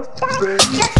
Just